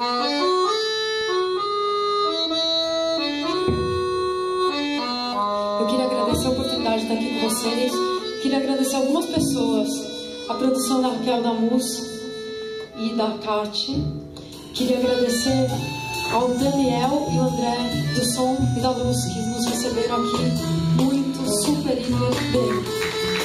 Eu queria agradecer a oportunidade de estar aqui com vocês. Queria agradecer algumas pessoas, a produção da Raquel da Mus e da Kate. Queria agradecer ao Daniel e o André do Som e da Luz que nos receberam aqui muito, super, hiper bem.